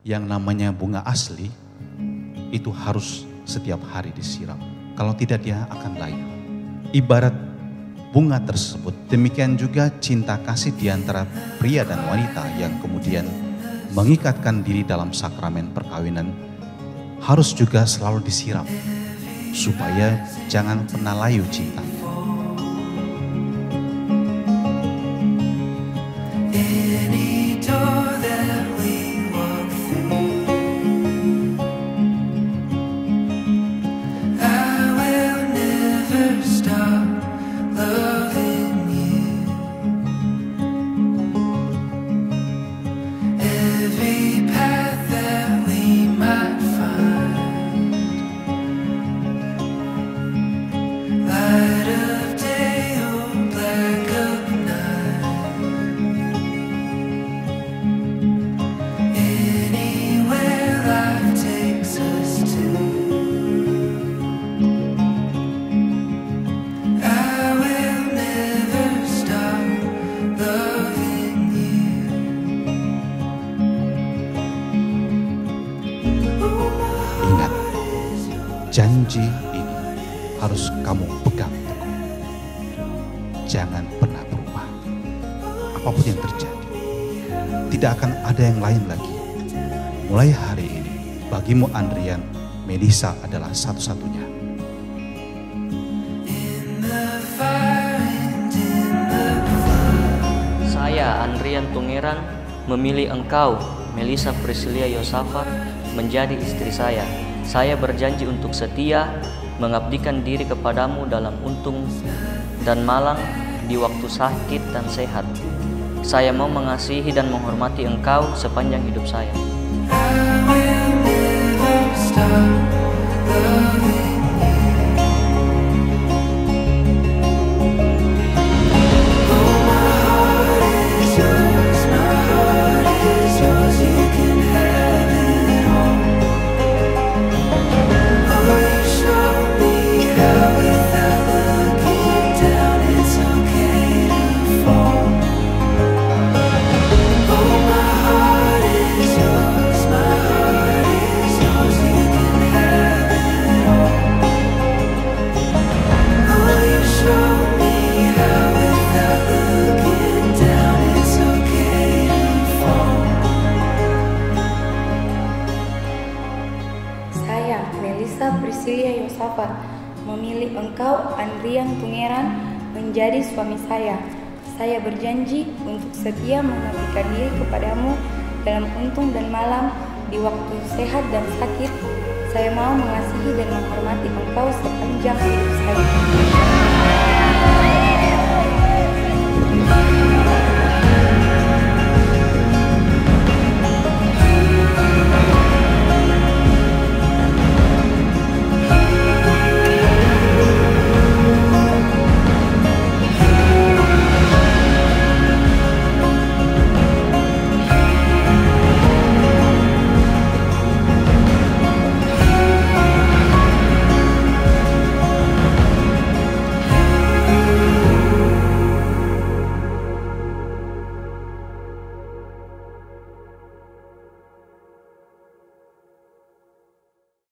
yang namanya bunga asli itu harus setiap hari disiram. Kalau tidak dia akan layu. Ibarat bunga tersebut, demikian juga cinta kasih di antara pria dan wanita yang kemudian mengikatkan diri dalam sakramen perkawinan harus juga selalu disiram supaya jangan pernah layu cinta. Ingat, janji ini harus kamu pegang teguh. Jangan pernah berubah. Apa pun yang terjadi, tidak akan ada yang lain lagi. Mulai hari ini, bagimu Andrian, Melisa adalah satu-satunya. Saya Andrian Tungeran memilih engkau, Melisa Priscilia Yosafat, menjadi istri saya. Saya berjanji untuk setia mengabdikan diri kepadamu dalam untung dan malang di waktu sakit dan sehat. Saya mau mengasihi dan menghormati engkau sepanjang hidup saya. Priscilia Yosafat, memilih engkau, Andrian Tungeran, menjadi suami saya. Saya berjanji untuk setia mengabdikan diri kepadamu dalam untung dan malam, di waktu sehat dan sakit. Saya mau mengasihi dan menghormati engkau sepanjang hidup saya.